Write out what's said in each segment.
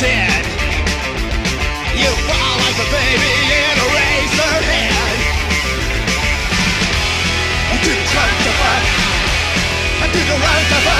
dead. You fall like a baby in a razor head. I didn't try to fight. I did the run to fight.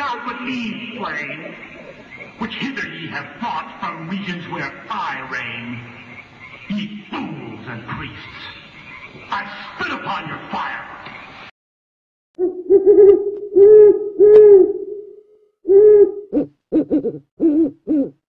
now these flames, which hither ye have brought from regions where I reign, ye fools and priests. I spit upon your fire. Mm-hmm.